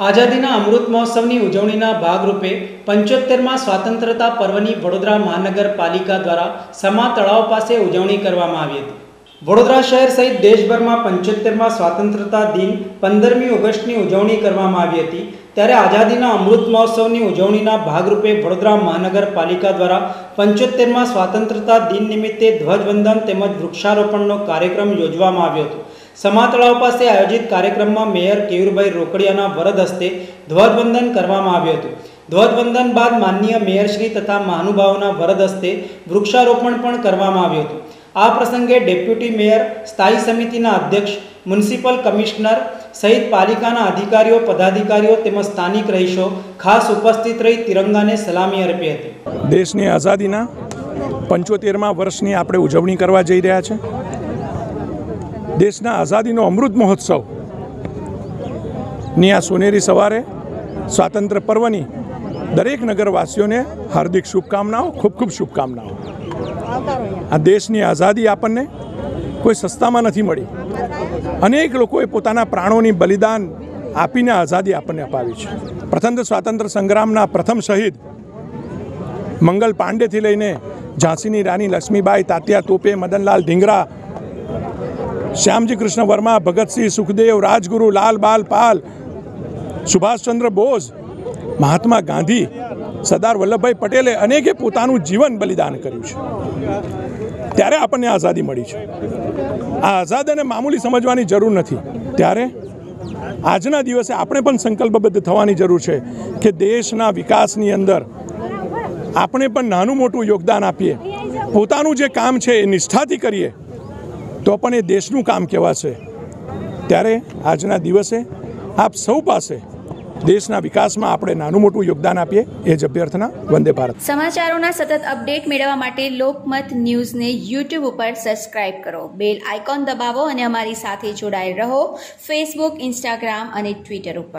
આઝાદીના અમૃત મહોત્સવની ઉજવણીના ભાગરૂપે પંચોતેરમાં સ્વાતંત્રતા પર્વની વડોદરા મહાનગરપાલિકા દ્વારા સમા તળાવ પાસે ઉજવણી કરવામાં આવી હતી. વડોદરા શહેર સહિત દેશભરમાં પંચોતેરમાં સ્વાતંત્રતા દિન પંદરમી ઓગસ્ટની ઉજવણી કરવામાં આવી હતી. ત્યારે આઝાદીના અમૃત મહોત્સવની ઉજવણીના ભાગરૂપે વડોદરા મહાનગરપાલિકા દ્વારા પંચોતેરમાં સ્વાતંત્રતા દિન નિમિત્તે ધ્વજવંદન તેમજ વૃક્ષારોપણનો કાર્યક્રમ યોજવામાં આવ્યો હતો. સમા તળાવ પાસે આયોજિત કાર્યક્રમમાં મેયર કેયુરભાઈ રોકડિયાના વરદ હસ્તે ધ્વજવંદન કરવામાં આવ્યું હતું. ધ્વજવંદન બાદ માનનીય મેયરશ્રી તથા મહાનુભાવોના વરદ હસ્તે વૃક્ષારોપણ પણ કરવામાં આવ્યું હતું. આ પ્રસંગે ડેપ્યુટી મેયર, સ્થાયી સમિતિના અધ્યક્ષ, મ્યુનિસિપલ કમિશનર સહિત પાલિકાના અધિકારીઓ, પદાધિકારીઓ તેમજ સ્થાનિક રહીશો ખાસ ઉપસ્થિત રહી તિરંગાને સલામી અર્પી હતી. દેશની આઝાદીના પંચોતેરમાં વર્ષની આપણે ઉજવણી કરવા જઈ રહ્યા છે. દેશના આઝાદીનો અમૃત મહોત્સવ. ની આ સોનેરી સવારે સ્વાતંત્ર્ય પર્વની દરેક નગરવાસીઓને હાર્દિક શુભકામનાઓ, ખૂબ ખૂબ શુભકામનાઓ. આ દેશની આઝાદી આપણને કોઈ સસ્તામાં નથી મળી. અનેક લોકોએ પોતાના પ્રાણોની બલિદાન આપીને આઝાદી આપણને અપાવી છે. પ્રથમ સ્વાતંત્ર્ય સંગ્રામના પ્રથમ શહીદ મંગલ પાંડેથી લઈને ઝાંસીની રાણી લક્ષ્મીબાઈ, તાત્યા, તોપે, મદનલાલ ઢીંગરા શ્યામજી કૃષ્ણ વર્મા, ભગતસિંહ સુખદેવ, રાજગુરુ, લાલ બાલ પાલ સુભાષચંદ્ર બોઝ, મહાત્મા ગાંધી, સરદાર વલ્લભભાઈ પટેલે અનેકે પોતાનું જીવન બલિદાન કર્યું છે. ત્યારે આપણને આઝાદી મળી છે. આ આઝાદ અને મામૂલી સમજવાની જરૂર નથી. ત્યારે આજના દિવસે આપણે પણ સંકલ્પબદ્ધ થવાની જરૂર છે કે દેશના વિકાસની અંદર આપણે પણ નાનું મોટું યોગદાન આપીએ. પોતાનું જે કામ છે એ નિષ્ઠાથી કરીએ. તો પણ એ દેશનું કામ કહેવાશે ત્યારે આજના દિવસે આપ સૌ પાસે દેશના વિકાસમાં આપણે નાનું મોટું યોગદાન આપીએ એ જ અભ્યર્થના વંદે ભારત. સમાચારોના સતત અપડેટ મેળવવા માટે લોકમત ન્યૂઝને યુટ્યુબ ઉપર સબસ્ક્રાઇબ કરો. બેલ આઇકોન દબાવો અને અમારી સાથે જોડાયેલ રહો ફેસબુક, ઇન્સ્ટાગ્રામ અને ટ્વિટર ઉપર.